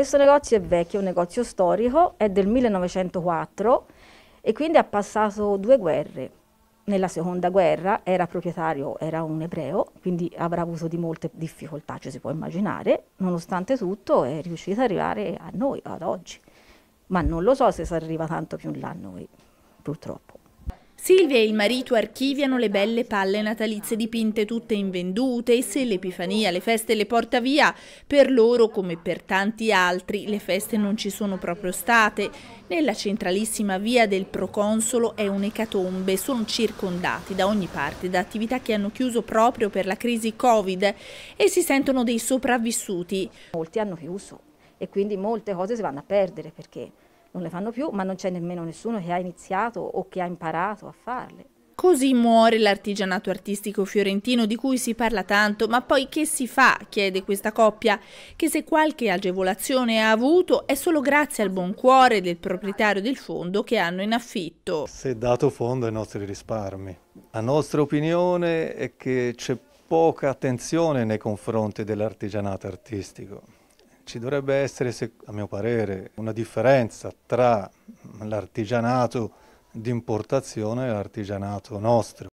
Questo negozio è vecchio, è un negozio storico, è del 1904 e quindi ha passato due guerre. Nella seconda guerra era proprietario, era un ebreo, quindi avrà avuto di molte difficoltà, ci si può immaginare, nonostante tutto è riuscito ad arrivare a noi, ad oggi. Ma non lo so se si arriva tanto più in là a noi, purtroppo. Silvia e il marito archiviano le belle palle natalizie dipinte tutte invendute e se l'Epifania le feste le porta via, per loro come per tanti altri le feste non ci sono proprio state. Nella centralissima via del Proconsolo è un'ecatombe, sono circondati da ogni parte da attività che hanno chiuso proprio per la crisi Covid e si sentono dei sopravvissuti. Molti hanno chiuso e quindi molte cose si vanno a perdere perché non le fanno più, ma non c'è nemmeno nessuno che ha iniziato o che ha imparato a farle. Così muore l'artigianato artistico fiorentino di cui si parla tanto, ma poi che si fa, chiede questa coppia, che se qualche agevolazione ha avuto è solo grazie al buon cuore del proprietario del fondo che hanno in affitto. Si è dato fondo ai nostri risparmi. La nostra opinione è che c'è poca attenzione nei confronti dell'artigianato artistico ci dovrebbe essere, a mio parere, una differenza tra l'artigianato di importazione e l'artigianato nostro.